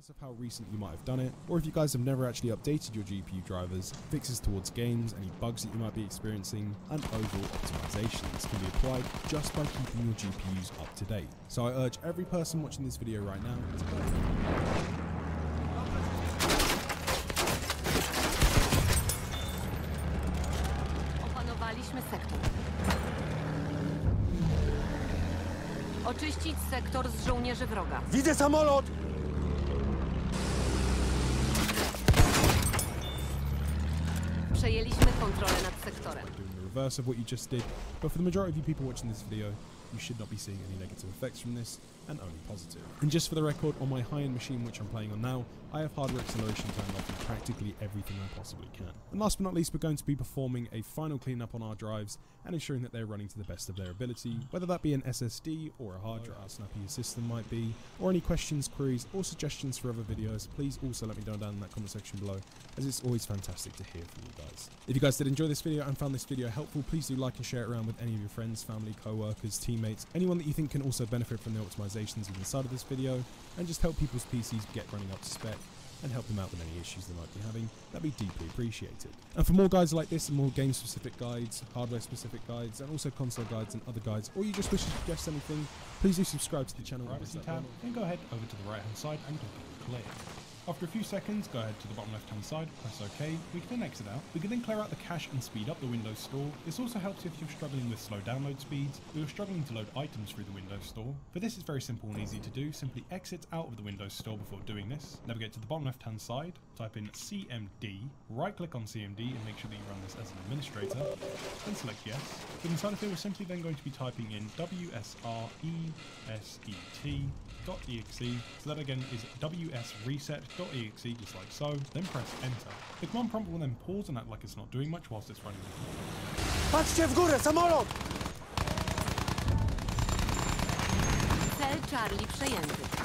regardless of how recent you might have done it, or if you guys have never actually updated your GPU drivers, fixes towards games, any bugs that you might be experiencing, and overall optimizations can be applied just by keeping your GPUs up to date. So I urge every person watching this video right now to Opanowaliśmy. Oczyścić sektor z żołnierzy wroga. Widzę samolot! Przejęliśmy kontrolę nad sektorem. doing the reverse of what you just did, but for the majority of you people watching this video, you should not be seeing any negative effects from this, and only positive. And just for the record, on my high-end machine which I'm playing on now, I have hardware acceleration turned off in practically everything I possibly can. And last but not least, we're going to be performing a final cleanup on our drives and ensuring that they're running to the best of their ability, whether that be an SSD or a hard drive, how snappy your system might be, or any questions, queries, or suggestions for other videos, please also let me know down in that comment section below, as it's always fantastic to hear from you guys. If you guys did enjoy this video and found this video helpful, please do like and share it around with any of your friends, family, co-workers, teammates, anyone that you think can also benefit from the optimizations inside of this video, and just help people's PCs get running up to spec and help them out with any issues they might be having, that'd be deeply appreciated. And for more guides like this and more game specific guides, hardware specific guides, and also console guides and other guides, or you just wish to suggest anything, please do subscribe to the channel. privacy tab, then go ahead over to the right hand side and click on clear. After a few seconds, go ahead to the bottom left hand side, press OK, we can then exit out. We can then clear out the cache and speed up the Windows Store. This also helps if you're struggling with slow download speeds, or you're struggling to load items through the Windows Store. For this it's very simple and easy to do, simply exit out of the Windows Store before doing this, navigate to the bottom left hand side, type in CMD, right click on CMD and make sure that you run this as an administrator, then select yes. But inside of here we're simply then going to be typing in WSRESET.exe, so that again is WSReset.exe just like so, then press enter. The command prompt will then pause and act like it's not doing much whilst it's running. Patrzcie w górę, samolot! Cel Charlie przejęty.